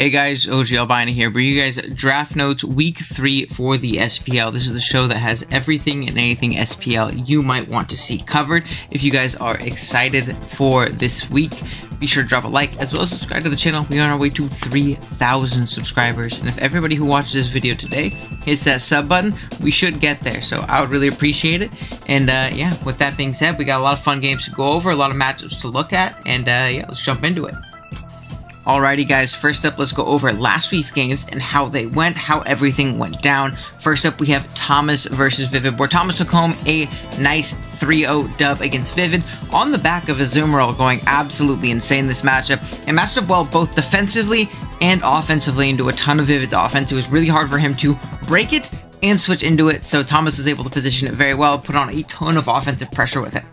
Hey guys, OG Albina here, bring you guys draft notes week three for the SPL. This is the show that has everything and anything SPL you might want to see covered. If you guys are excited for this week, be sure to drop a like as well as subscribe to the channel. We are on our way to 3,000 subscribers. And if everybody who watches this video today hits that sub button, we should get there. So I would really appreciate it. And uh, yeah, with that being said, we got a lot of fun games to go over, a lot of matchups to look at. And uh, yeah, let's jump into it. Alrighty, guys, first up, let's go over last week's games and how they went, how everything went down. First up, we have Thomas versus Vivid, where Thomas took home a nice 3 0 dub against Vivid on the back of Azumarill going absolutely insane this matchup. and matched up well both defensively and offensively into a ton of Vivid's offense. It was really hard for him to break it and switch into it, so Thomas was able to position it very well, put on a ton of offensive pressure with it.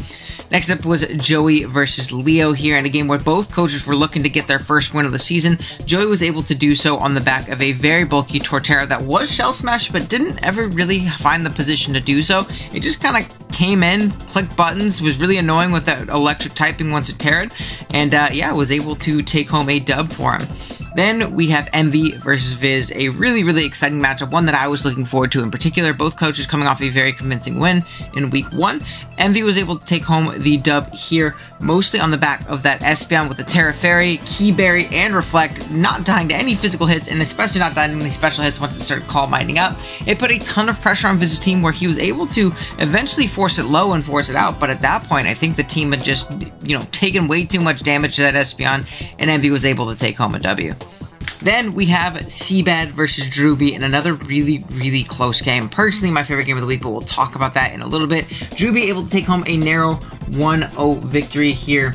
Next up was Joey versus Leo here in a game where both coaches were looking to get their first win of the season. Joey was able to do so on the back of a very bulky Torterra that was shell smashed but didn't ever really find the position to do so. It just kind of came in, clicked buttons, was really annoying with that electric typing once it teared, and uh, yeah, was able to take home a dub for him. Then we have Emvee versus Viz, a really, really exciting matchup, one that I was looking forward to in particular. Both coaches coming off a very convincing win in week one. Emvee was able to take home the dub here, mostly on the back of that Espeon with the Tera Fairy, Kee Berry, and Reflect, not dying to any physical hits, and especially not dying to any special hits once it started Calm Minding up. It put a ton of pressure on Viz's team where he was able to eventually force it low and force it out, but at that point, I think the team had just, you know, taken way too much damage to that Espeon, and Emvee was able to take home a W. Then we have CBAD versus Drewby in another really, really close game. Personally, my favorite game of the week, but we'll talk about that in a little bit. Drewby able to take home a narrow 1-0 victory here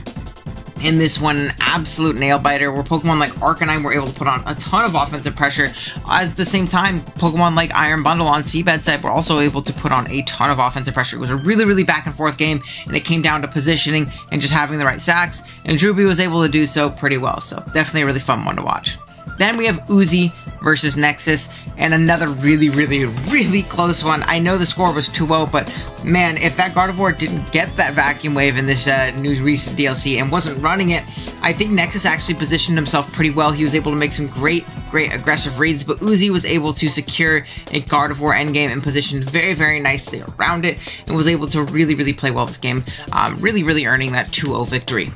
in this one, an absolute nail biter where Pokemon like Arcanine were able to put on a ton of offensive pressure. At the same time, Pokemon like Iron Bundle on CBAD side were also able to put on a ton of offensive pressure. It was a really, really back and forth game, and it came down to positioning and just having the right sacks, and Drewby was able to do so pretty well. So definitely a really fun one to watch. Then we have Uzi versus Nexus, and another really, really, really close one. I know the score was 2-0, but man, if that Gardevoir didn't get that Vacuum Wave in this uh, new recent DLC and wasn't running it, I think Nexus actually positioned himself pretty well. He was able to make some great, great aggressive reads, but Uzi was able to secure a Gardevoir endgame and positioned very, very nicely around it, and was able to really, really play well this game, um, really, really earning that 2-0 victory.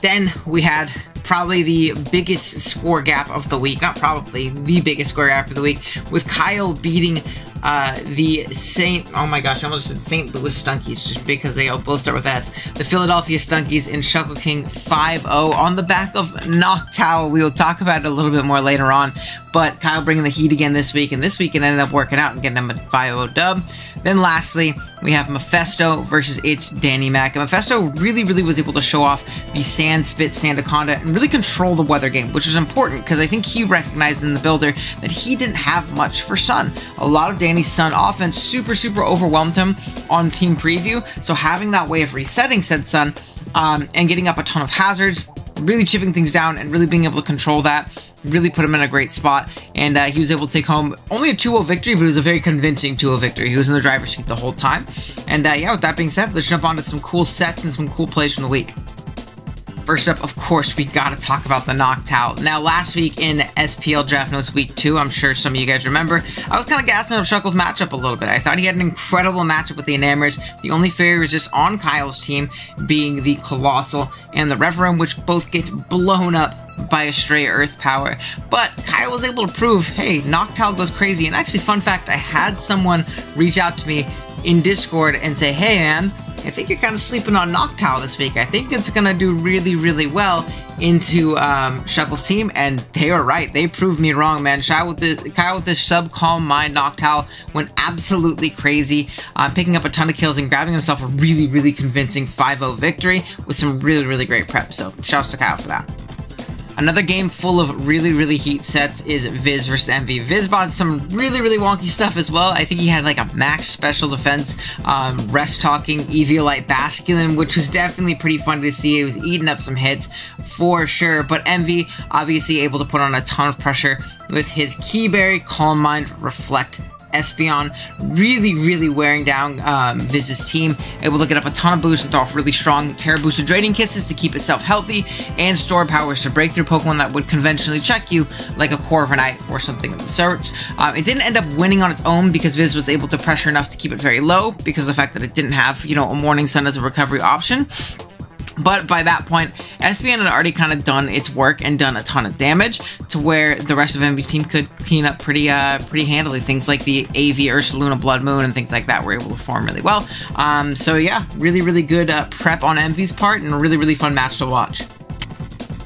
Then we had probably the biggest score gap of the week. Not probably, the biggest score gap of the week, with Kyle beating uh, the St. Oh my gosh, I almost said St. Louis Stunkies just because they both start with S. The Philadelphia Stunkies in Shuckle King 5 0 on the back of Noctowl. We will talk about it a little bit more later on, but Kyle bringing the heat again this week, and this week it ended up working out and getting them a 5 0 dub. Then lastly, we have Mefesto versus its Danny Mac. And Mefesto really, really was able to show off the Sand Spit Sandaconda and really control the weather game, which is important because I think he recognized in the builder that he didn't have much for Sun. A lot of Danny's Sun offense super, super overwhelmed him on Team Preview. So having that way of resetting said Sun um, and getting up a ton of hazards, really chipping things down and really being able to control that really put him in a great spot, and uh, he was able to take home only a 2-0 victory, but it was a very convincing 2-0 victory. He was in the driver's seat the whole time. And uh, yeah, with that being said, let's jump on to some cool sets and some cool plays from the week. First up, of course, we got to talk about the Noctowl. Now, last week in SPL Draft Notes Week 2, I'm sure some of you guys remember, I was kind of gassing up Shuckle's matchup a little bit. I thought he had an incredible matchup with the Enamorus, the only fairy just on Kyle's team being the Colossal and the Reverend, which both get blown up by a stray earth power. But Kyle was able to prove, hey, Noctowl goes crazy. And actually, fun fact, I had someone reach out to me in Discord and say, hey man, I think you're kind of sleeping on Noctowl this week. I think it's going to do really, really well into um, Shuckle's team, and they were right. They proved me wrong, man. Kyle with the Kyle with this sub calm mind Noctowl went absolutely crazy, uh, picking up a ton of kills and grabbing himself a really, really convincing 5-0 victory with some really, really great prep. So shouts to Kyle for that. Another game full of really, really heat sets is Viz versus Emvee. Viz bought some really, really wonky stuff as well. I think he had like a max special defense, um, rest talking, Eviolite Basculin, which was definitely pretty fun to see. It was eating up some hits for sure. But Emvee obviously able to put on a ton of pressure with his Kee Berry, Calm Mind, Reflect, Espeon, really, really wearing down um, Viz's team, able to get up a ton of boosts and throw off really strong Tera boosted Draining Kisses to keep itself healthy, and store powers to break through Pokemon that would conventionally check you, like a Corviknight or something of the sort. Um, it didn't end up winning on its own because Viz was able to pressure enough to keep it very low because of the fact that it didn't have, you know, a Morning Sun as a recovery option. But by that point, Espeon had already kind of done its work and done a ton of damage to where the rest of Emvee's team could clean up pretty uh, pretty handily. Things like the AV Ursaluna Blood Moon and things like that were able to form really well. Um, so yeah, really, really good uh, prep on Emvee's part and a really, really fun match to watch.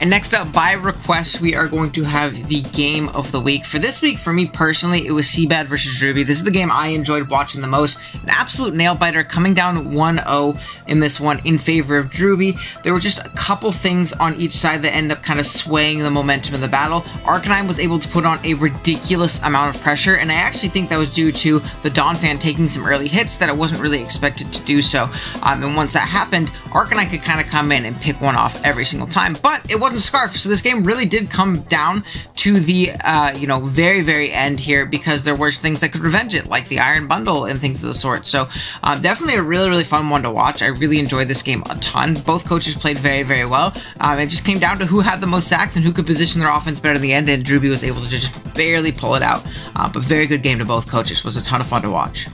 And next up, by request, we are going to have the game of the week. For this week, for me personally, it was CBAD versus Drewby. This is the game I enjoyed watching the most. An absolute nail biter coming down 1-0 in this one in favor of Drewby. There were just a couple things on each side that end up kind of swaying the momentum of the battle. Arcanine was able to put on a ridiculous amount of pressure, and I actually think that was due to the Donphan taking some early hits that it wasn't really expected to do so. Um, and once that happened, Arcanine could kind of come in and pick one off every single time, but it wasn't Scarf. So this game really did come down to the, uh, you know, very, very end here because there were things that could revenge it, like the Iron Bundle and things of the sort. So uh, definitely a really, really fun one to watch. I really enjoyed this game a ton. Both coaches played very, very well. Um, it just came down to who had the most sacks and who could position their offense better in the end, and Drewby was able to just barely pull it out. Uh, but very good game to both coaches. It was a ton of fun to watch.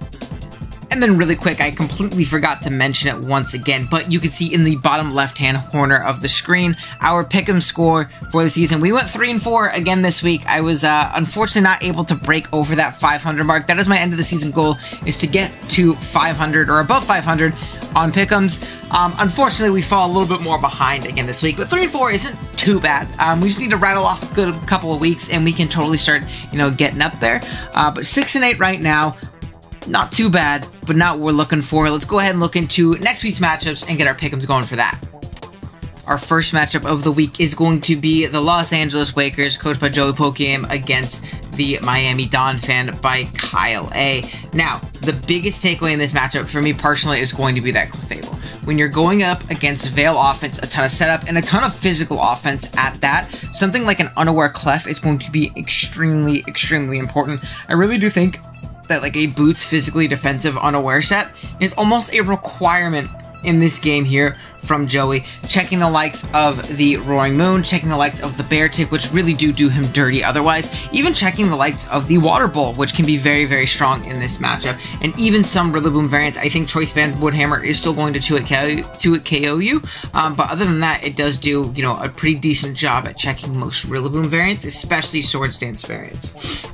And then really quick, I completely forgot to mention it once again, but you can see in the bottom left-hand corner of the screen, our pick'em score for the season. We went 3 and 4 again this week. I was uh, unfortunately not able to break over that 500 mark. That is my end of the season goal, is to get to 500 or above 500 on pick'ems. Um, unfortunately, we fall a little bit more behind again this week, but 3 and 4 isn't too bad. Um, we just need to rattle off a good couple of weeks and we can totally start, you know, getting up there. Uh, but 6 and 8 right now not too bad, but not what we're looking for. Let's go ahead and look into next week's matchups and get our pick'ems going for that. Our first matchup of the week is going to be the Los Angeles Wakers, coached by Joey Pokeaim, against the Miami Donphan by Kyle A. Now, the biggest takeaway in this matchup for me personally is going to be that Clefable. When you're going up against Veil offense, a ton of setup, and a ton of physical offense at that, something like an unaware Clef is going to be extremely, extremely important. I really do think that like a boots physically defensive unaware set is almost a requirement in this game here from Joey. Checking the likes of the Roaring Moon, checking the likes of the Beartic, which really do do him dirty otherwise. Even checking the likes of the Water Bull, which can be very, very strong in this matchup. And even some Rillaboom variants. I think Choice Band Woodhammer is still going to 2 KO, 2 KO you. Um, but other than that, it does do, you know, a pretty decent job at checking most Rillaboom variants, especially Swords Dance variants.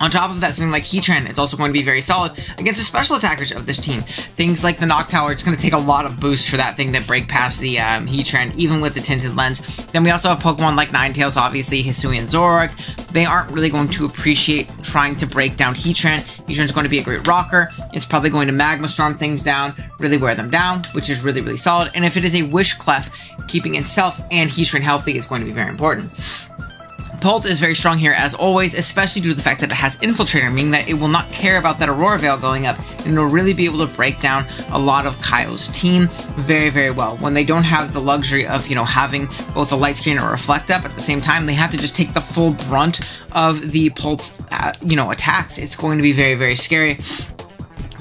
On top of that, something like Heatran is also going to be very solid against the special attackers of this team. Things like the Noctowl, it's going to take a lot of boost for that thing to break past the um, Heatran, even with the Tinted Lens. Then we also have Pokemon like Ninetales, obviously, Hisuian Zoroark. They aren't really going to appreciate trying to break down Heatran. Heatran's going to be a great rocker. It's probably going to Magma Storm things down, really wear them down, which is really, really solid. And if it is a Wish Clef, keeping itself and Heatran healthy is going to be very important. Pult is very strong here as always, especially due to the fact that it has Infiltrator, meaning that it will not care about that Aurora Veil going up, and it'll really be able to break down a lot of Kyle's team very, very well. When they don't have the luxury of, you know, having both a light screen or reflect up at the same time, they have to just take the full brunt of the Pult's, uh, you know, attacks. It's going to be very, very scary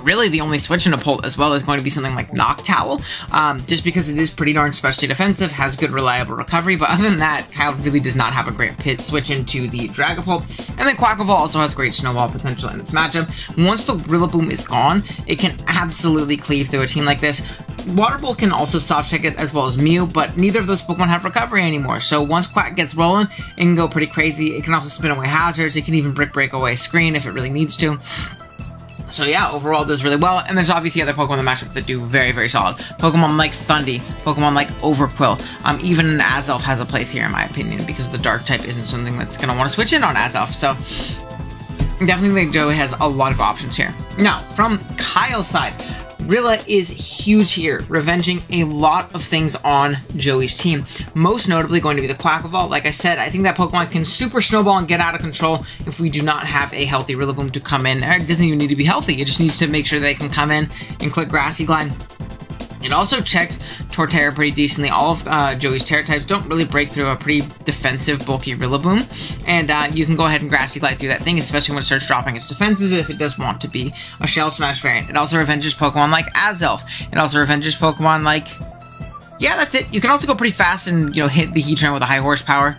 really the only switch in a Pult as well is going to be something like Noctowl, um, just because it is pretty darn specially defensive, has good reliable recovery, but other than that, Kyle really does not have a great pit switch into the Dragapult, and then Quaquaval also has great snowball potential in this matchup. Once the Rillaboom is gone, it can absolutely cleave through a team like this. Water can also soft check it as well as Mew, but neither of those Pokemon have recovery anymore. So once Quack gets rolling, it can go pretty crazy. It can also spin away hazards. It can even brick break away screen if it really needs to. So yeah, overall does really well. And there's obviously other Pokemon in the matchup that do very, very solid. Pokemon like Thundy, Pokemon like Overqwil, Um, even Azelf has a place here in my opinion because the Dark type isn't something that's going to want to switch in on Azelf. So definitely Joey has a lot of options here. Now, from Kyle's side, Rilla is huge here, revenging a lot of things on Joey's team. Most notably going to be the Quaquaval. Like I said, I think that Pokemon can super snowball and get out of control if we do not have a healthy Rillaboom to come in. It doesn't even need to be healthy, it just needs to make sure they can come in and click Grassy Glide It also checks Torterra pretty decently. All of uh, Joey's Tera types don't really break through a pretty defensive, bulky Rillaboom. And uh, you can go ahead and Grassy Glide through that thing, especially when it starts dropping its defenses if it does want to be a Shell Smash variant. It also revenges Pokemon like Azelf. It also revenges Pokemon like... Yeah, that's it. You can also go pretty fast and, you know, hit the Heatran with a high horsepower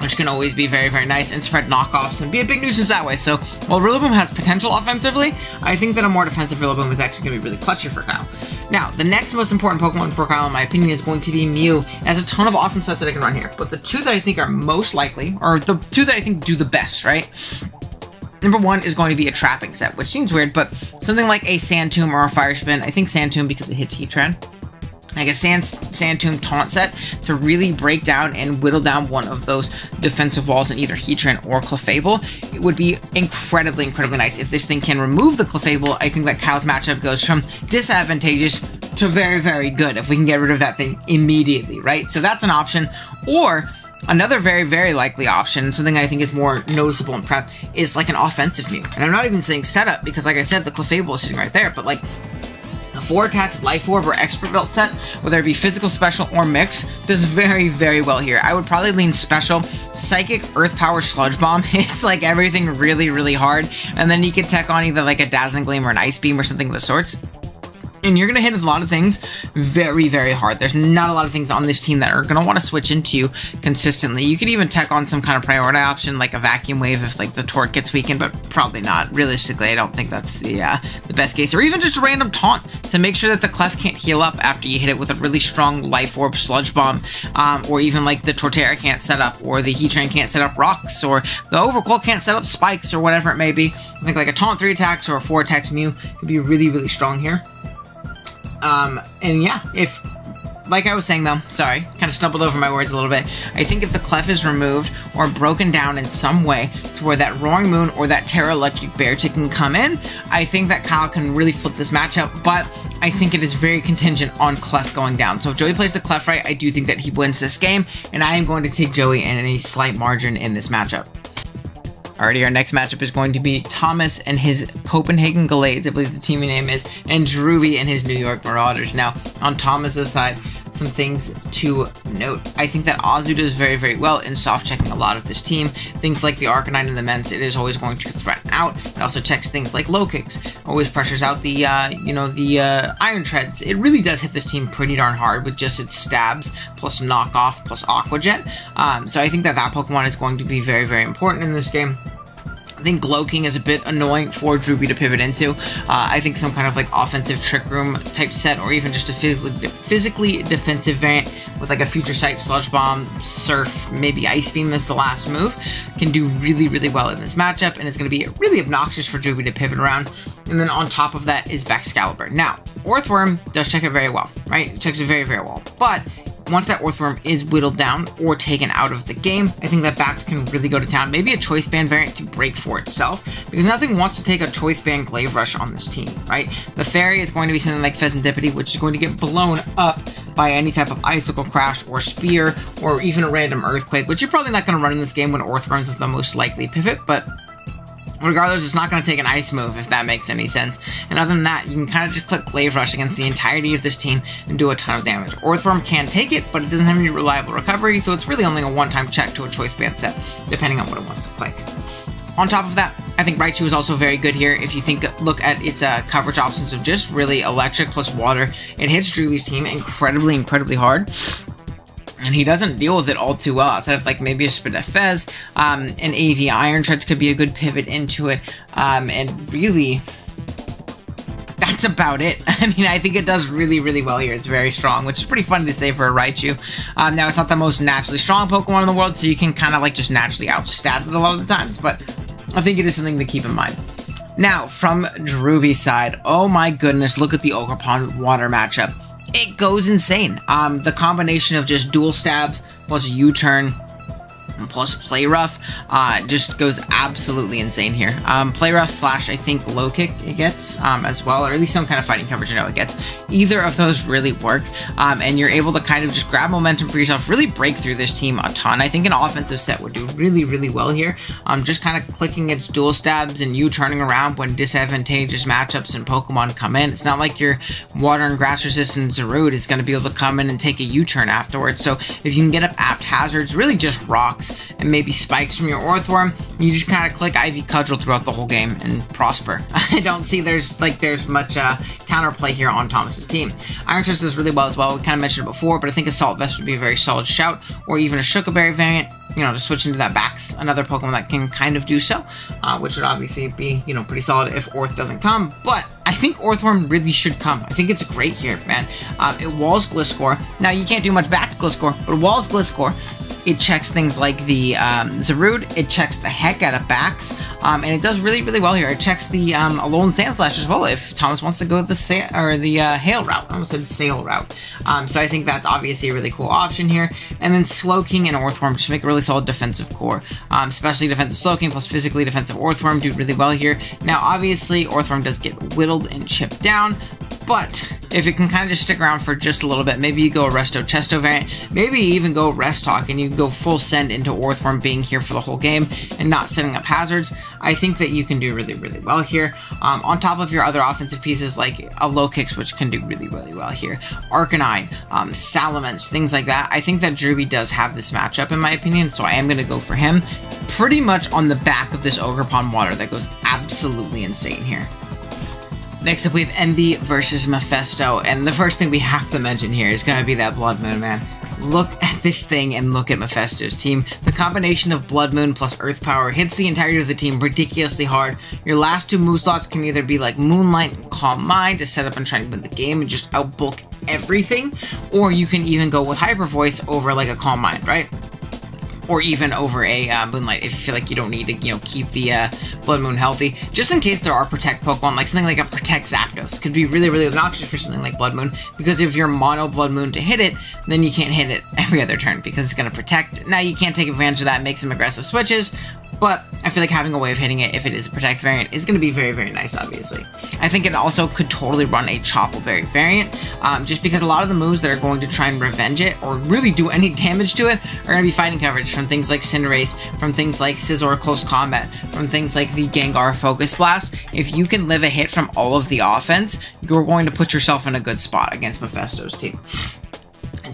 which can always be very, very nice and spread knockoffs and be a big nuisance that way. So, while Rillaboom has potential offensively, I think that a more defensive Rillaboom is actually going to be really clutchy for Kyle. Now, the next most important Pokemon for Kyle, in my opinion, is going to be Mew. It has a ton of awesome sets that I can run here, but the two that I think are most likely, or the two that I think do the best, right? Number one is going to be a trapping set, which seems weird, but something like a Sand Tomb or a Fire Spin. I think Sand Tomb because it hits Heatran like a sand, sand tomb taunt set to really break down and whittle down one of those defensive walls in either Heatran or Clefable. It would be incredibly, incredibly nice if this thing can remove the Clefable. I think that Kyle's matchup goes from disadvantageous to very, very good if we can get rid of that thing immediately, right? So that's an option. Or Another very, very likely option, something I think is more noticeable in prep, is like an offensive Mew. And I'm not even saying setup, because like I said, the Clefable is sitting right there, but like a 4 attack Life Orb or Expert Belt set, whether it be physical, special, or mix, does very, very well here. I would probably lean special. Psychic, Earth Power, Sludge Bomb hits like everything really, really hard, and then you could tech on either like a Dazzling Gleam or an Ice Beam or something of the sorts and you're going to hit a lot of things very, very hard. There's not a lot of things on this team that are going to want to switch into consistently. You could even tech on some kind of priority option like a vacuum wave if like the torque gets weakened, but probably not. Realistically, I don't think that's the uh, the best case. Or even just a random taunt to make sure that the Clef can't heal up after you hit it with a really strong Life Orb Sludge Bomb, um, or even like the Torterra can't set up, or the Heatran can't set up rocks, or the Overqwil can't set up spikes, or whatever it may be. I think like a taunt 3 attacks or a 4 attacks Mew could be really, really strong here. Um, and yeah, if like I was saying though, sorry, kind of stumbled over my words a little bit. I think if the clef is removed or broken down in some way to where that Roaring Moon or that Tera Electric Beartic can come in, I think that Kyle can really flip this matchup, but I think it is very contingent on Clef going down. So if Joey plays the Clef right, I do think that he wins this game, and I am going to take Joey in a slight margin in this matchup. Alrighty, our next matchup is going to be Thomas and his Copenhagen Gallades, I believe the team name is, and Drewby and his New York Marauders. Now, on Thomas's side, some things to note. I think that Azu does very, very well in soft checking a lot of this team. Things like the Arcanine and the Mence, it is always going to threaten out. It also checks things like Lokix, always pressures out the, uh, you know, the uh, Iron Treads. It really does hit this team pretty darn hard with just its stabs plus knockoff plus Aqua Jet. Um, so I think that that Pokemon is going to be very, very important in this game. I think King is a bit annoying for Drewby to pivot into. Uh, I think some kind of like offensive Trick Room type set, or even just a physically, physically defensive variant with like a Future Sight, Sludge Bomb, Surf, maybe Ice Beam as the last move, can do really, really well in this matchup, and it's going to be really obnoxious for Drewby to pivot around. And then on top of that is Baxcalibur. Now, Orthworm does check it very well, right? It checks it very, very well. But once that Orthworm is whittled down or taken out of the game, I think that Bax can really go to town. Maybe a Choice Band variant to break for itself, because nothing wants to take a Choice Band Glaive Rush on this team, right? The Fairy is going to be something like pheasant Fezandipiti, which is going to get blown up by any type of Icicle Crash or Spear, or even a random Earthquake, which you're probably not going to run in this game when Orthworms is the most likely pivot, but Regardless, it's not going to take an ice move, if that makes any sense. And other than that, you can kind of just click Glaive Rush against the entirety of this team and do a ton of damage. Orthworm can take it, but it doesn't have any reliable recovery, so it's really only a one-time check to a Choice Band set, depending on what it wants to click. On top of that, I think Raichu is also very good here. If you think look at its uh, coverage options of just really electric plus water, it hits Drewby's team incredibly, incredibly hard and he doesn't deal with it all too well. Outside of like maybe a Spit of Fez, um, an AV Iron Treads could be a good pivot into it, um, and really. That's about it. I mean, I think it does really, really well here. It's very strong, which is pretty funny to say for a Raichu. Um, now, it's not the most naturally strong Pokemon in the world, so you can kind of like just naturally outstat it a lot of the times, but I think it is something to keep in mind. Now, from Drewby's side, oh my goodness, look at the Ogerpon water matchup it goes insane. Um, the combination of just dual stabs plus U-turn plus play rough uh, just goes absolutely insane here. Um, play rough slash I think low kick it gets um, as well, or at least some kind of fighting coverage I know it gets. Either of those really work, um, and you're able to kind of just grab momentum for yourself, really break through this team a ton. I think an offensive set would do really really well here. Um, just kind of clicking its dual stabs and you turning around when disadvantageous matchups and Pokemon come in. It's not like your water and grass resistant Zarude is going to be able to come in and take a U-turn afterwards. So if you can get up apt hazards, really just rocks and maybe spikes from your Orthworm, you just kind of click Ivy Cudgel throughout the whole game and prosper. I don't see there's like there's much uh, counterplay here on Thomas's team. Iron Chest does really well as well. We kind of mentioned it before, but I think Assault Vest would be a very solid shout, or even a Shuca Berry variant. You know, to switch into that Bax, another Pokemon that can kind of do so, uh, which would obviously be you know pretty solid if Orth doesn't come. But I think Orthworm really should come. I think it's great here, man. Um, it walls Gliscor. Now you can't do much back to Gliscor, but walls Gliscor. It checks things like the um, Zarude. It checks the heck out of Bax. Um, and it does really, really well here. It checks the um, Alolan Sandslash as well if Thomas wants to go the sa- or the uh, Hail route. I almost said Sail route. Um, so I think that's obviously a really cool option here. And then Slowking and Orthworm just make a really solid defensive core. Um, especially defensive Slowking plus physically defensive Orthworm do really well here. Now, obviously, Orthworm does get whittled and chipped down, but if it can kind of just stick around for just a little bit, maybe you go Resto Chesto variant, maybe you even go Rest Talk and you go full send into Orthworm being here for the whole game and not setting up hazards. I think that you can do really, really well here. Um, on top of your other offensive pieces like a Lokix, which can do really, really well here, Arcanine, um, Salamence, things like that. I think that Drewby does have this matchup in my opinion, so I am going to go for him pretty much on the back of this Ogerpon water that goes absolutely insane here. Next up, we have Emvee versus Mefesto, and the first thing we have to mention here is going to be that Blood Moon, man. Look at this thing and look at Mefesto's team. The combination of Blood Moon plus Earth Power hits the entirety of the team ridiculously hard. Your last two move slots can either be like Moonlight and Calm Mind to set up and try to win the game and just outbook everything, or you can even go with Hyper Voice over like a Calm Mind, right? Or even over a uh, Moonlight if you feel like you don't need to, you know, keep the uh, Blood Moon healthy. Just in case there are Protect Pokemon, like something like a Protect Zapdos could be really, really obnoxious for something like Blood Moon, because if you're mono Blood Moon to hit it, then you can't hit it every other turn because it's going to Protect. Now you can't take advantage of that make some aggressive switches, but I feel like having a way of hitting it if it is a Protect variant is going to be very, very nice, obviously. I think it also could totally run a Chople Berry variant, um, just because a lot of the moves that are going to try and revenge it or really do any damage to it are going to be fighting coverage from things like Cinderace, from things like Scizor Close Combat, from things like the Gengar Focus Blast. If you can live a hit from all of the offense, you're going to put yourself in a good spot against Mefesto's team.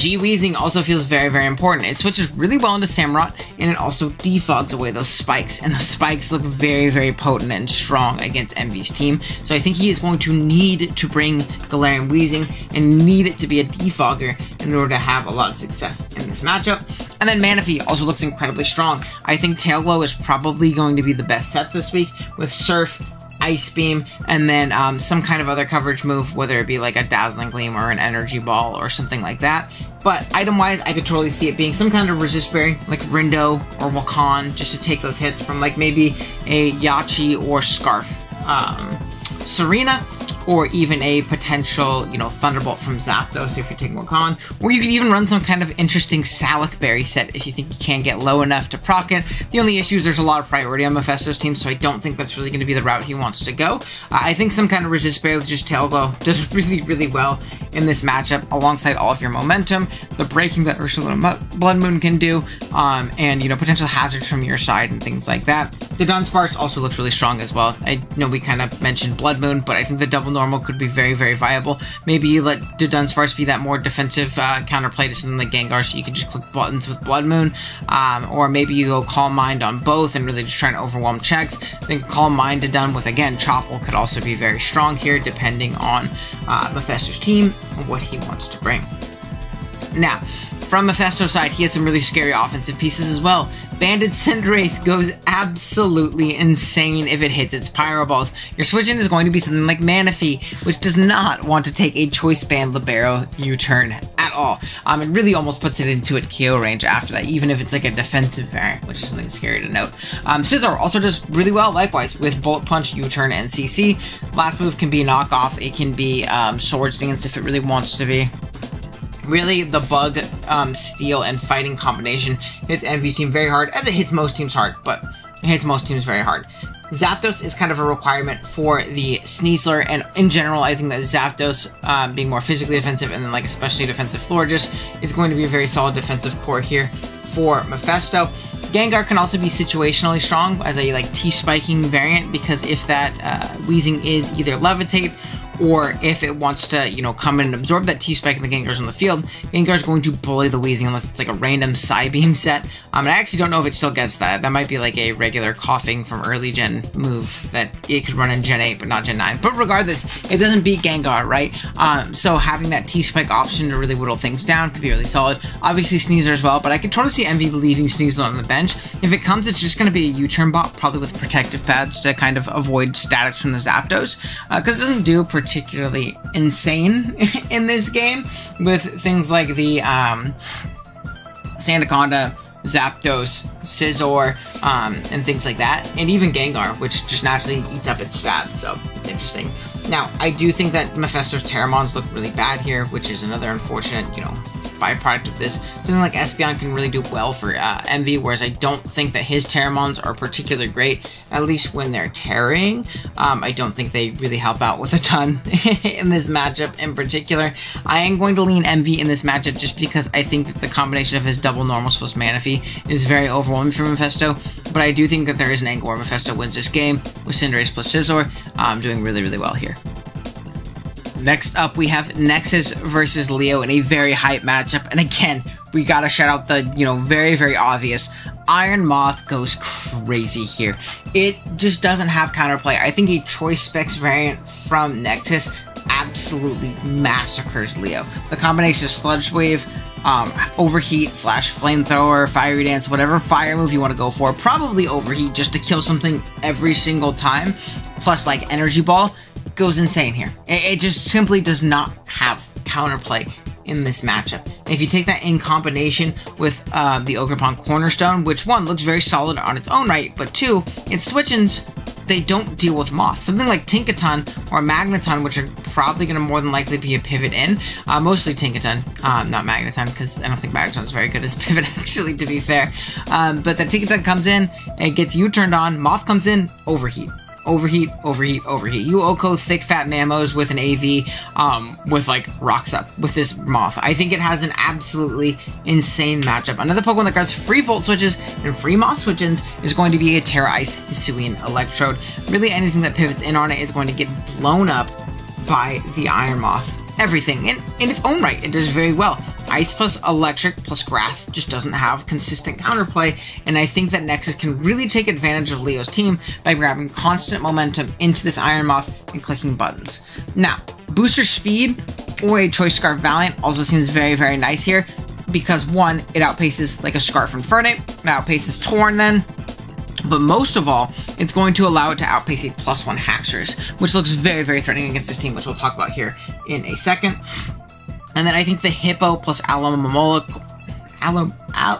G Weezing also feels very, very important. It switches really well into Samurott, and it also defogs away those spikes, and those spikes look very, very potent and strong against Emvee's team. So I think he is going to need to bring Galarian Weezing and need it to be a defogger in order to have a lot of success in this matchup. And then Manaphy also looks incredibly strong. I think Tail Glow is probably going to be the best set this week with Surf, Ice Beam, and then um, some kind of other coverage move, whether it be like a Dazzling Gleam or an Energy Ball or something like that. But item wise, I could totally see it being some kind of resist berry, like Rindo or Wacan, just to take those hits from like maybe a Yachi or Scarf. Um, Serena, or even a potential, you know, Thunderbolt from Zapdos if you're taking Wacan. Or you could even run some kind of interesting Salac Berry set if you think you can't get low enough to proc it. The only issue is there's a lot of priority on Mefesto's team, so I don't think that's really going to be the route he wants to go. Uh, I think some kind of Resist Berry with just Tail Glow does really, really well in this matchup alongside all of your momentum, the breaking that Ursaluna Blood Moon can do, um, and, you know, potential hazards from your side and things like that. The Dunsparce also looks really strong as well. I know we kind of mentioned Blood Moon, but I think the double normal could be very, very viable. Maybe you let Dunsparce be that more defensive uh, counterplay to something like Gengar, so you can just click buttons with Blood Moon. Um, or maybe you go Calm Mind on both and really just try and overwhelm checks. Then Calm Mind to done with, again, Chople could also be very strong here, depending on uh, Mefesto's team and what he wants to bring. Now, from Mefesto's side, he has some really scary offensive pieces as well. Banded Cinderace goes absolutely insane if it hits its Pyro Balls. Your switch in is going to be something like Manaphy, which does not want to take a Choice Band Libero U-turn at all. Um, it really almost puts it into a KO range after that, even if it's like a defensive variant, which is something scary to note. Um, Scizor also does really well, likewise, with Bullet Punch, U-turn, and CC. Last move can be Knock Off, It can be um, Swords Dance if it really wants to be Really, the bug, um, steel, and fighting combination hits Emvee's team very hard, as it hits most teams hard, but it hits most teams very hard. Zapdos is kind of a requirement for the Sneasler, and in general, I think that Zapdos, um, being more physically defensive and then like especially defensive Florges, is going to be a very solid defensive core here for Mefesto. Gengar can also be situationally strong as a like T-spiking variant because if that uh, Weezing is either levitate or if it wants to, you know, come in and absorb that T-Spike and the Gengar's on the field, Gengar's going to bully the Weezing unless it's like a random Psybeam set. Um, I actually don't know if it still gets that. That might be like a regular Koffing from early gen move that it could run in Gen 8, but not Gen 9. But regardless, it doesn't beat Gengar, right? Um, so having that T-Spike option to really whittle things down could be really solid. Obviously Sneasler as well, but I could totally see Emvee leaving Sneasler on the bench. If it comes, it's just going to be a U-turn bot, probably with protective pads to kind of avoid statics from the Zapdos, because uh, it doesn't do particularly insane in this game with things like the um, Sandaconda, Zapdos, Scizor, um, and things like that, and even Gengar, which just naturally eats up its stats, so it's interesting. Now, I do think that Mefesto's Terramons look really bad here, which is another unfortunate, you know, byproduct of this. Something like Espeon can really do well for uh, Emvee, whereas I don't think that his Terramons are particularly great, at least when they're tearing. Um, I don't think they really help out with a ton in this matchup in particular. I am going to lean Emvee in this matchup just because I think that the combination of his double normal plus Manaphy is very overwhelming for Mefesto, but I do think that there is an angle where Mefesto wins this game with Cinderace plus Scizor, um, doing really, really well here. Next up, we have Nexus versus Leo in a very hype matchup. And again, we gotta shout out the, you know, very, very obvious. Iron Moth goes crazy here. It just doesn't have counterplay. I think a Choice Specs variant from Nexus absolutely massacres Leo. The combination of Sludge Wave, um, Overheat slash Flamethrower, Fiery Dance, whatever fire move you want to go for, probably Overheat just to kill something every single time, plus like Energy Ball goes insane here. It, it just simply does not have counterplay in this matchup. And if you take that in combination with uh, the Ogerpon Cornerstone, which one looks very solid on its own right, but two, its switchins they don't deal with moth. Something like Tinkaton or Magneton, which are probably going to more than likely be a pivot in. Uh, mostly Tinkaton, um, not Magneton, because I don't think Magneton is very good as pivot, actually, to be fair. Um, but the Tinkaton comes in, it gets you turned on, Moth comes in, overheat overheat, overheat, overheat. You OHKO thick fat Mamos with an AV, um, with like rocks up with this Moth. I think it has an absolutely insane matchup. Another Pokemon that grabs free Volt switches and free Moth switches is going to be a Tera Ice Hisuian Electrode. Really anything that pivots in on it is going to get blown up by the Iron Moth. Everything in, in its own right, it does very well. Ice plus Electric plus Grass just doesn't have consistent counterplay, and I think that Nexus can really take advantage of Leo's team by grabbing constant momentum into this Iron Moth and clicking buttons. Now, booster speed or a Choice Scarf Valiant also seems very, very nice here because one, it outpaces like a Scarf Infernape, it outpaces Torn then, but most of all, it's going to allow it to outpace a plus one Haxorus, which looks very, very threatening against this team, which we'll talk about here in a second. And then I think the Hippo plus Alomomola, Alo, Al,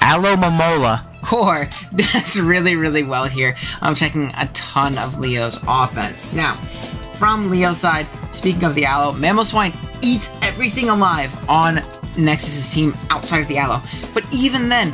Alomomola core does really, really well here. I'm checking a ton of Leo's offense. Now, from Leo's side, speaking of the Aloe, Mamoswine eats everything alive on Nexus's team outside of the Aloe. But even then,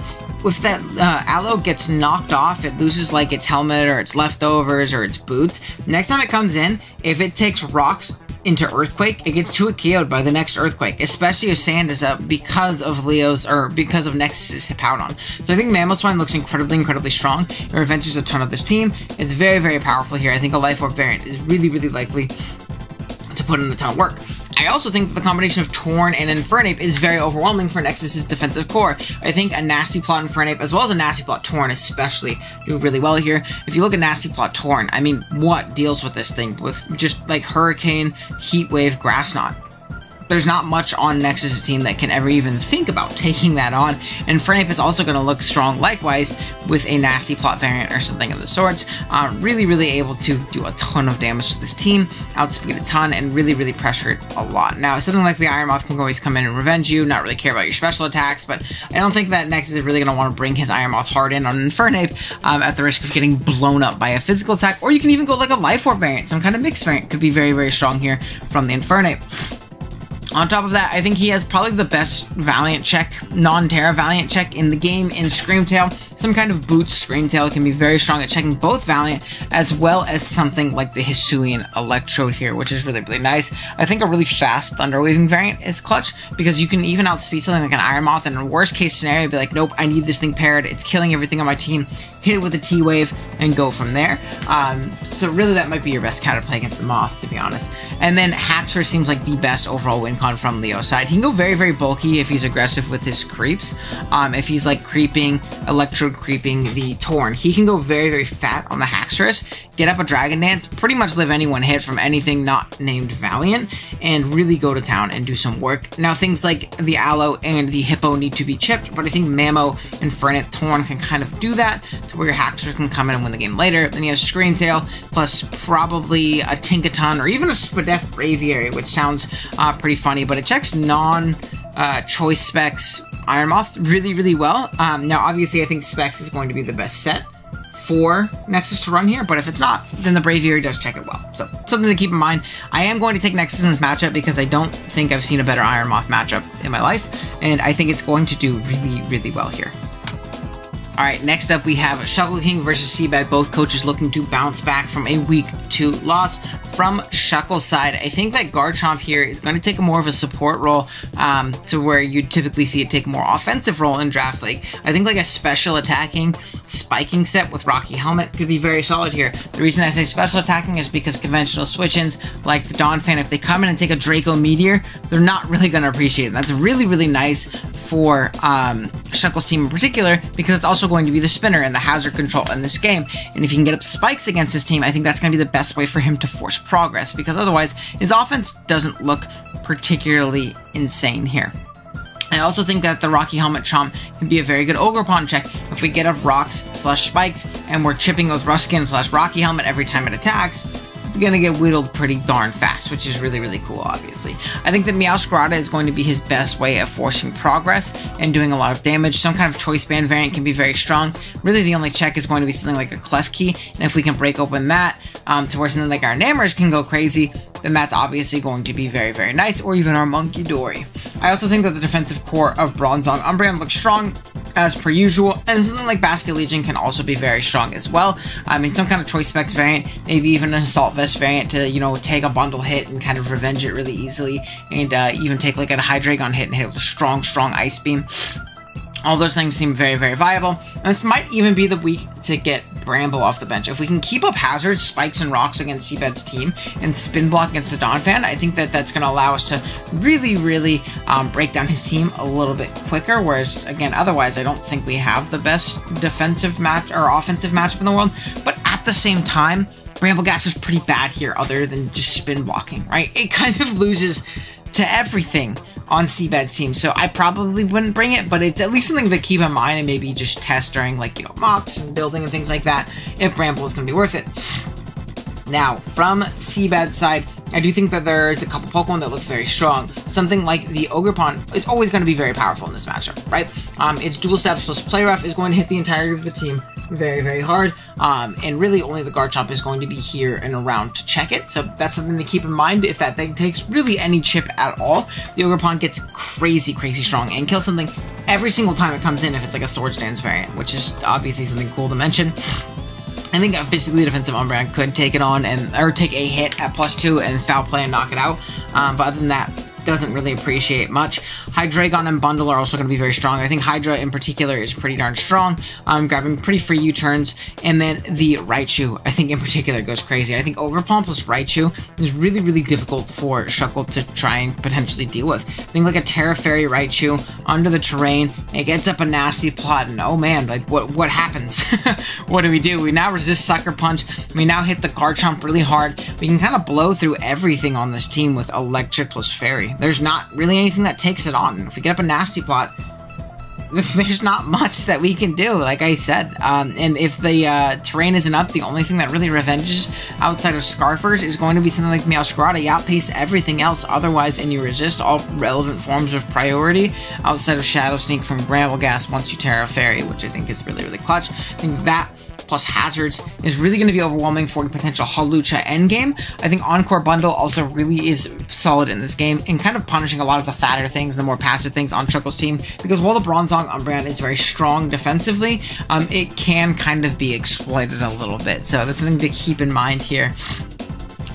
if that uh, Aloe gets knocked off, it loses like its helmet or its leftovers or its boots. Next time it comes in, if it takes rocks into Earthquake, it gets 2 KO'd by the next Earthquake, especially if Sand is up because of Leo's, or because of Nexus's Hippowdon. So I think Mamoswine looks incredibly, incredibly strong. It revenges a ton of this team. It's very, very powerful here. I think a Life Orb variant is really, really likely to put in a ton of work. I also think the combination of Torn and Infernape is very overwhelming for Nexus's defensive core. I think a Nasty Plot Infernape, as well as a Nasty Plot Torn especially, do really well here. If you look at Nasty Plot Torn, I mean, what deals with this thing? With just like Hurricane, Heat Wave, Grass Knot there's not much on Nexus' team that can ever even think about taking that on. And Fernape is also going to look strong likewise with a nasty plot variant or something of the sorts. Uh, really, really able to do a ton of damage to this team, outspeed a ton, and really, really pressure it a lot. Now, something like the Iron Moth can always come in and revenge you, not really care about your special attacks, but I don't think that Nexus is really going to want to bring his Iron Moth hard in on Infernape um, at the risk of getting blown up by a physical attack, or you can even go like a Life Orb variant, some kind of mixed variant could be very, very strong here from the Infernape. On top of that, I think he has probably the best Valiant check, non-Tera Valiant check in the game in Screamtail. Some kind of boots Screamtail can be very strong at checking both Valiant as well as something like the Hisuian Electrode here, which is really, really nice. I think a really fast Thunder Waving variant is clutch because you can even outspeed something like an Iron Moth and in worst case scenario, be like, nope, I need this thing paired. It's killing everything on my team. Hit it with a T-Wave and go from there. Um, so really that might be your best counterplay against the Moth, to be honest. And then Haxor seems like the best overall win con from Leo's side. He can go very, very bulky if he's aggressive with his creeps. Um, if he's like creeping, electrode creeping the Torn, he can go very, very fat on the Haxorus, get up a Dragon Dance, pretty much live anyone hit from anything not named Valiant, and really go to town and do some work. Now, things like the Aloe and the Hippo need to be chipped, but I think Mammo, and Fernet Torn can kind of do that to where your Haxorus can come in and win the game later. Then you have Screamtail, plus probably a Tinkaton or even a Spadef Braviary, which sounds uh, pretty funny, but it checks non uh, choice specs Iron Moth really, really well. Um, now, obviously, I think specs is going to be the best set for Nexus to run here, but if it's not, then the Braviary does check it well. So, something to keep in mind. I am going to take Nexus in this matchup because I don't think I've seen a better Iron Moth matchup in my life, and I think it's going to do really, really well here. All right, next up we have Shuckle King versus CBAD. Both coaches looking to bounce back from a week two loss from Shuckle's side, I think that Garchomp here is going to take more of a support role um, to where you typically see it take more offensive role in Draft League. I think like a special attacking spiking set with Rocky Helmet could be very solid here. The reason I say special attacking is because conventional switch-ins like the Donphan, if they come in and take a Draco Meteor, they're not really going to appreciate it. That's really, really nice for um, Shuckle's team in particular because it's also going to be the spinner and the hazard control in this game. And if he can get up spikes against his team, I think that's going to be the best way for him to force progress because otherwise his offense doesn't look particularly insane here. I also think that the Rocky Helmet Chomp can be a very good Ogerpon check if we get up rocks slash spikes and we're chipping with Rough Skin slash Rocky Helmet every time it attacks it's going to get whittled pretty darn fast, which is really, really cool, obviously. I think that Meowscarada is going to be his best way of forcing progress and doing a lot of damage. Some kind of Choice Band variant can be very strong. Really, the only check is going to be something like a Klefki, and if we can break open that um, to where something like our Namers can go crazy, then that's obviously going to be very, very nice, or even our Monkey Dory. I also think that the defensive core of Bronzong Umbreon looks strong as per usual. And something like Basculegion can also be very strong as well. I mean, some kind of Choice Specs variant, maybe even an Assault Vest variant to, you know, take a bundle hit and kind of revenge it really easily. And uh, even take like a Hydreigon hit and hit with a strong, strong Ice Beam. All those things seem very, very viable. And this might even be the week to get Bramble off the bench. If we can keep up hazards, spikes, and rocks against CBAD's team and spin block against the Donphan, I think that that's going to allow us to really, really um, break down his team a little bit quicker. Whereas, again, otherwise, I don't think we have the best defensive match or offensive matchup in the world. But at the same time, Brambleghast is pretty bad here, other than just spin blocking, right? It kind of loses to everything on CBAD's team. So I probably wouldn't bring it, but it's at least something to keep in mind and maybe just test during like, you know, mocks and building and things like that if Bramble is going to be worth it. Now, from CBAD's side, I do think that there's a couple Pokemon that look very strong. Something like the Ogerpon is always going to be very powerful in this matchup, right? Um, its Dual Steps plus Play Rough is going to hit the entirety of the team very, very hard. Um, and really, only the guard Garchomp is going to be here and around to check it. So that's something to keep in mind. If that thing takes really any chip at all, the Ogerpon gets crazy, crazy strong and kills something every single time it comes in if it's like a Sword Dance variant, which is obviously something cool to mention. I think a physically defensive Umbreon could take it on and or take a hit at plus two and foul play and knock it out. Um, but other than that, doesn't really appreciate much. Hydreigon and Bundle are also going to be very strong. I think Hydra in particular is pretty darn strong, um, grabbing pretty free U-turns. And then the Raichu, I think in particular, goes crazy. I think Ogerpon plus Raichu is really, really difficult for Shuckle to try and potentially deal with. I think like a Tera Fairy Raichu under the terrain, it gets up a nasty plot, and oh man, like what what happens? what do we do? We now resist Sucker Punch. We now hit the Garchomp really hard. We can kind of blow through everything on this team with Electric plus Fairy. There's not really anything that takes it on. If we get up a nasty plot, there's not much that we can do, like I said. Um, and if the uh, terrain isn't up, the only thing that really revenges outside of Scarfers is going to be something like Meowscarada. You outpace everything else otherwise, and you resist all relevant forms of priority outside of Shadow Sneak from Brambleghast once you Tera Fairy, which I think is really, really clutch. I think that plus hazards is really going to be overwhelming for the potential Hawlucha endgame. I think Encore Bundle also really is solid in this game and kind of punishing a lot of the fatter things, the more passive things on Shuckle's team. Because while the Bronzong Umbreon is very strong defensively, um, it can kind of be exploited a little bit. So that's something to keep in mind here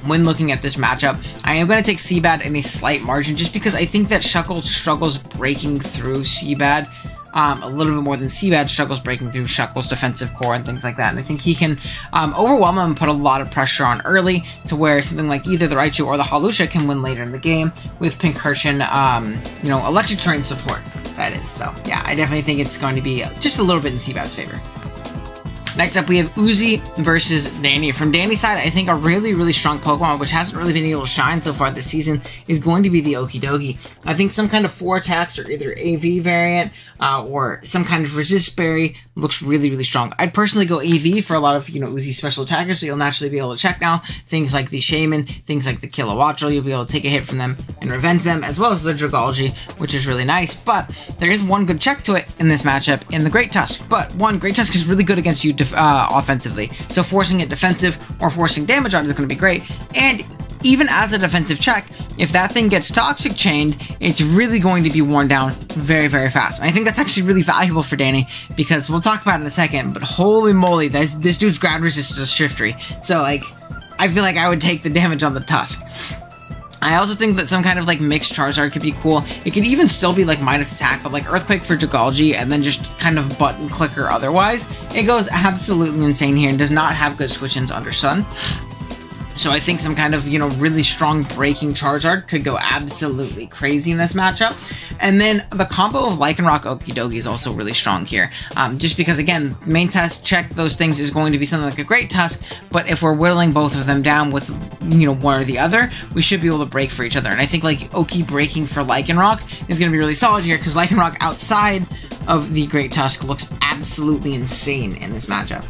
when looking at this matchup. I am going to take CBAD in a slight margin just because I think that Shuckle struggles breaking through CBAD. Um, a little bit more than CBAD struggles breaking through Shuckle's defensive core and things like that. And I think he can um, overwhelm him and put a lot of pressure on early to where something like either the Raichu or the Hawlucha can win later in the game with Pincurchin, um, you know, electric terrain support. That is. So, yeah, I definitely think it's going to be just a little bit in CBAD's favor. Next up, we have Uzi versus Danny. From Danny's side, I think a really, really strong Pokemon, which hasn't really been able to shine so far this season, is going to be the Okidogi. I think some kind of four attacks or either AV variant uh, or some kind of resist berry looks really, really strong. I'd personally go AV for a lot of, you know, Uzi special attackers, so you'll naturally be able to check now. Things like the Shaman, things like the Kilowattrel, you'll be able to take a hit from them and revenge them, as well as the Dragalge, which is really nice. But there is one good check to it in this matchup in the Great Tusk. But one, Great Tusk is really good against you uh, offensively. So forcing it defensive or forcing damage on it is going to be great. And even as a defensive check, if that thing gets toxic chained, it's really going to be worn down very, very fast. And I think that's actually really valuable for Danny because we'll talk about it in a second. But holy moly, this, this dude's ground resistance is shifty. So like, I feel like I would take the damage on the Tusk. I also think that some kind of like mixed Charizard could be cool. It could even still be like minus attack, but like Earthquake for Dragalge and then just kind of button clicker otherwise. It goes absolutely insane here and does not have good switch-ins under Sun. So I think some kind of, you know, really strong breaking Charizard could go absolutely crazy in this matchup. And then the combo of Lycanroc Okidogi is also really strong here. Um, just because, again, main test, check those things is going to be something like a Great Tusk, but if we're whittling both of them down with, you know, one or the other, we should be able to break for each other. And I think, like, Oki breaking for Lycanroc is going to be really solid here, because Lycanroc outside of the Great Tusk looks absolutely insane in this matchup.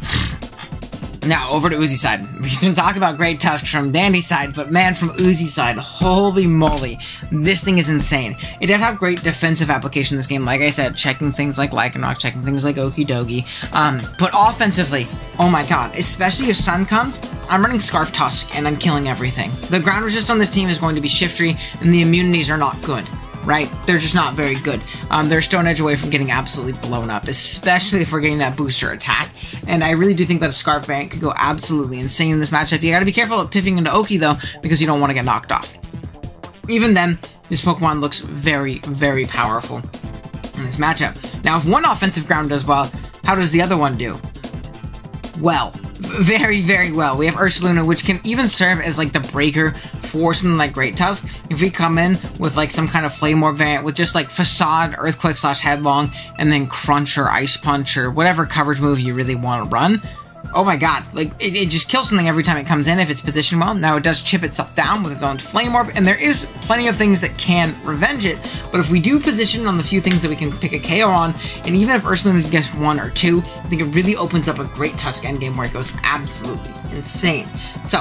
Now, over to Uzi's side. We've been talking about great tusks from Danny's side, but man, from Uzi's side, holy moly, this thing is insane. It does have great defensive application in this game, like I said, checking things like Lycanroc, checking things like Okidogi. Um, but offensively, oh my god, especially if Sun comes, I'm running Scarf Tusk and I'm killing everything. The ground resist on this team is going to be shifty, and the immunities are not good right? They're just not very good. Um, they're Stone Edge away from getting absolutely blown up, especially if we're getting that booster attack. And I really do think that a Scarf variant could go absolutely insane in this matchup. You gotta be careful of pivoting into Oki, though, because you don't want to get knocked off. Even then, this Pokemon looks very, very powerful in this matchup. Now, if one offensive ground does well, how does the other one do? Well, very, very well. We have Ursaluna, which can even serve as like the breaker for something like Great Tusk. If we come in with like some kind of Flame Orb variant with just like Facade, Earthquake slash Headlong, and then Crunch or Ice Punch or whatever coverage move you really want to run, oh my god, like it, it, just kills something every time it comes in if it's positioned well. Now it does chip itself down with its own flame orb, and there is plenty of things that can revenge it. But if we do position on the few things that we can pick a KO on, and even if Ursaluna gets one or two, I think it really opens up a great Tusk endgame where it goes absolutely insane. So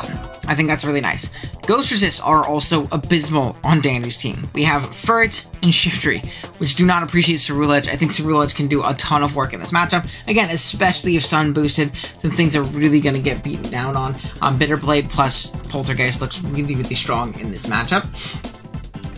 I think that's really nice. Ghost Resists are also abysmal on Danny's team. We have Furret and Shiftry, which do not appreciate Ceruledge. I think Ceruledge can do a ton of work in this matchup. Again, especially if Sun boosted, some things are really going to get beaten down on. Um, Bitterblade plus Poltergeist looks really, really strong in this matchup.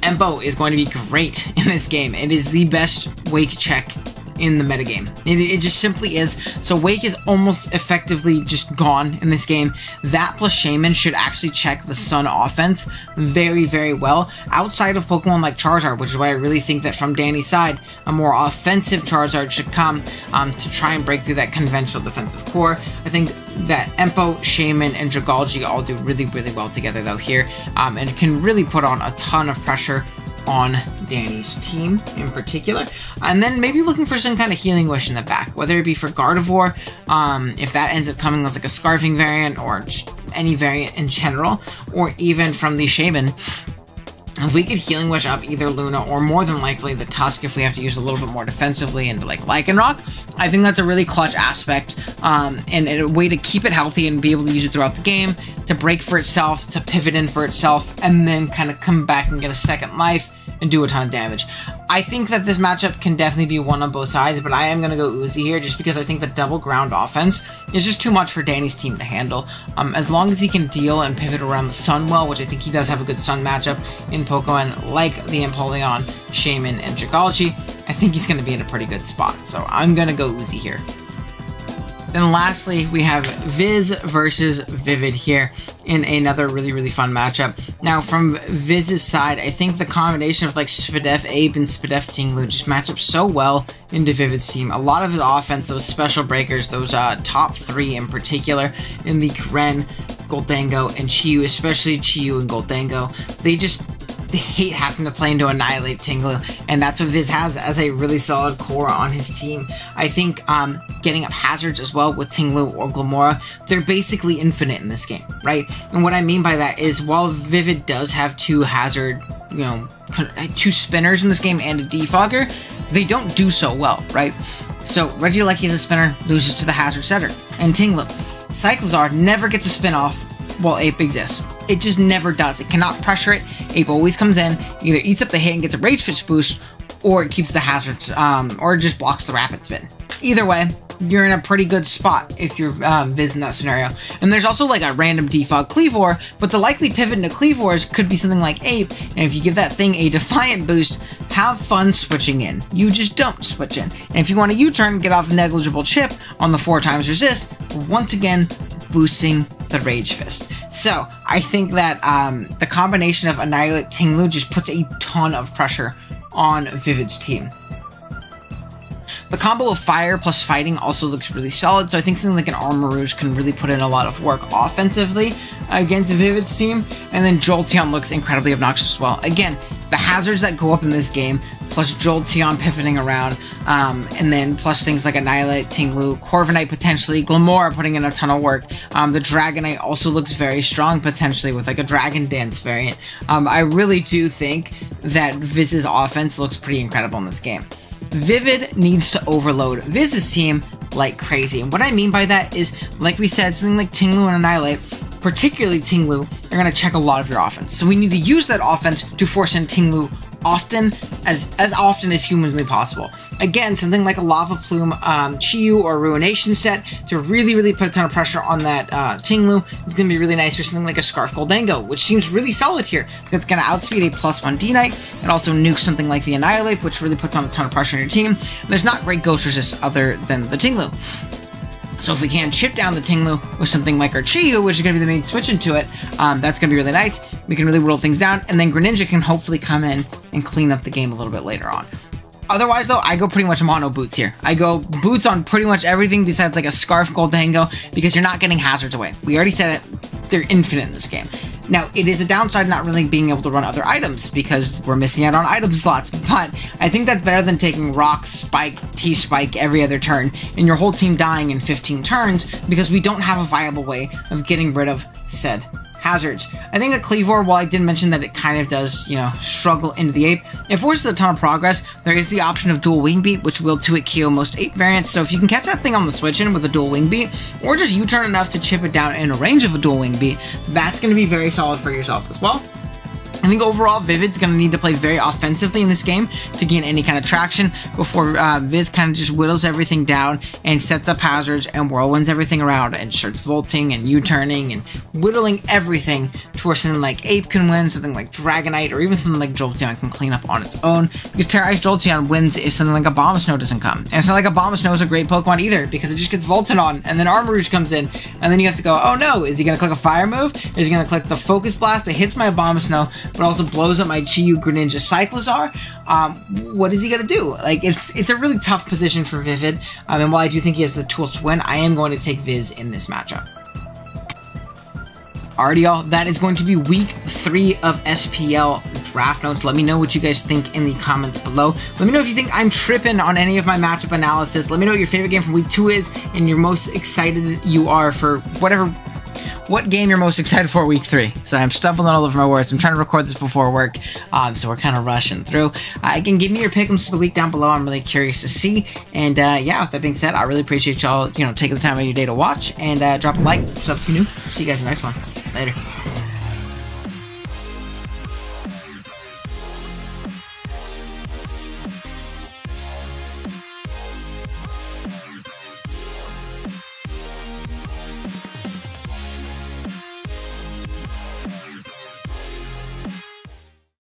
Empo is going to be great in this game. It is the best wake check in the metagame. It, it just simply is. So Wake is almost effectively just gone in this game. That plus Shaymin should actually check the Sun offense very, very well. Outside of Pokemon like Charizard, which is why I really think that from Danny's side, a more offensive Charizard should come um, to try and break through that conventional defensive core. I think that Empo, Shaymin, and Dragalge all do really, really well together though here, um, and can really put on a ton of pressure on Danny's team in particular. And then maybe looking for some kind of healing wish in the back, whether it be for Gardevoir, um, if that ends up coming as like a scarfing variant or just any variant in general, or even from the Shaymin. If we could Healing Wish up either Luna or more than likely the Tusk if we have to use a little bit more defensively into like Lycanroc, I think that's a really clutch aspect um, and, and, a way to keep it healthy and be able to use it throughout the game, to break for itself, to pivot in for itself, and then kind of come back and get a second life and do a ton of damage. I think that this matchup can definitely be won on both sides, but I am going to go Uzi here just because I think the double ground offense is just too much for Danny's team to handle. Um, as long as he can deal and pivot around the Sun well, which I think he does have a good Sun matchup in Pokemon like the Empoleon, Shaymin, and Dragalge, I think he's going to be in a pretty good spot. So I'm going to go Uzi here. Then lastly, we have Viz versus Vivid here in another really, really fun matchup. Now, from Viz's side, I think the combination of like Spadef Ape and Spadef Ting-Lu just match up so well into Vivid's team. A lot of his offense, those special breakers, those uh, top three in particular, in the Kren, Gholdengo, and Chi-Yu, especially Chi-Yu and Gholdengo, they just hate having to play into Annihilape Ting-Lu, and that's what Viz has as a really solid core on his team. I think um, getting up hazards as well with Ting-Lu or Glimmora, they're basically infinite in this game, right? And what I mean by that is while Vivid does have two hazard, you know, two spinners in this game and a defogger, they don't do so well, right? So Regieleki the spinner loses to the hazard setter, and Ting-Lu. Cyclizar never gets a spin off while Ape exists. It just never does. It cannot pressure it. Ape always comes in, either eats up the hit and gets a Rage Fist boost, or it keeps the hazards, um, or just blocks the Rapid Spin. Either way, you're in a pretty good spot if you're um, Viz in that scenario. And there's also like a random defog Kleavor, but the likely pivot into Kleavors could be something like Ape, and if you give that thing a Defiant boost, have fun switching in. You just don't switch in. And if you want a U-turn, get off negligible chip on the four times resist, once again, boosting the Rage Fist. So, I think that um, the combination of Annihilape Ting-Lu just puts a ton of pressure on Vivid's team. The combo of fire plus fighting also looks really solid, so I think something like an Armarouge can really put in a lot of work offensively against Vivid's team, and then Jolteon looks incredibly obnoxious as well. Again, the hazards that go up in this game, plus Jolteon pivoting around, um, and then plus things like Annihilape, Ting-Lu, Corviknight potentially, Glimmora putting in a ton of work. Um, the Dragonite also looks very strong potentially with like a Dragon Dance variant. Um, I really do think that Viz's offense looks pretty incredible in this game. Vivid needs to overload Viz's team like crazy. And what I mean by that is, like we said, something like Ting-Lu and Annihilape, particularly Tinglu, are going to check a lot of your offense. So we need to use that offense to force in Ting-Lu often as as often as humanly possible. Again, something like a Lava Plume, um, Chi-Yu, or Ruination set to really, really put a ton of pressure on that uh, Ting-Lu is going to be really nice for something like a Scarf Gholdengo, which seems really solid here. That's going to outspeed a plus one D-Knight. It also nukes something like the Annihilape, which really puts on a ton of pressure on your team. And there's not great ghost resist other than the Ting-Lu. So if we can chip down the Ting-Lu with something like our Chi-Yu, which is going to be the main switch into it, um, that's going to be really nice. We can really whittle things down, and then Greninja can hopefully come in and clean up the game a little bit later on. Otherwise, though, I go pretty much mono boots here. I go boots on pretty much everything besides like a Scarf Gholdengo because you're not getting hazards away. We already said it, they're infinite in this game. Now, it is a downside not really being able to run other items because we're missing out on item slots, but I think that's better than taking Rock, Spike, T-Spike every other turn and your whole team dying in 15 turns because we don't have a viable way of getting rid of said hazards. I think that Kleavor, while I did mention that it kind of does, you know, struggle into the ape, it forces a ton of progress. There is the option of dual wing beat, which will 2-hit KO most ape variants, so if you can catch that thing on the switch in with a dual wing beat, or just U-turn enough to chip it down in a range of a dual wing beat, that's going to be very solid for yourself as well. I think overall, Vivid's going to need to play very offensively in this game to gain any kind of traction before uh, Viz kind of just whittles everything down and sets up hazards and whirlwinds everything around and starts vaulting and U-turning and whittling everything to where something like Ape can win, something like Dragonite, or even something like Jolteon can clean up on its own. Because Tera Ice Jolteon wins if something like a Abomasnow doesn't come. And it's not like a Abomasnow is a great Pokemon either because it just gets vaulted on and then Armarouge comes in and then you have to go, oh no, is he going to click a fire move? Is he going to click the Focus Blast that hits my Abomasnow but also blows up my Chi-Yu Greninja Cyclizar. Um, what is he gonna do? Like it's it's a really tough position for Vivid. Um, and while I do think he has the tools to win, I am going to take Viz in this matchup. Alrighty, y'all, that is going to be week three of SPL draft notes. Let me know what you guys think in the comments below. Let me know if you think I'm tripping on any of my matchup analysis. Let me know what your favorite game from week two is and your most excited you are for whatever what game you're most excited for week three. So I'm stumbling all over my words. I'm trying to record this before work, um, so we're kind of rushing through. Uh, again, give me your pickums for the week down below. I'm really curious to see. And uh, yeah, with that being said, I really appreciate y'all, you know, taking the time out of your day to watch and uh, drop a like, sub if you're new. See you guys in the next one. Later.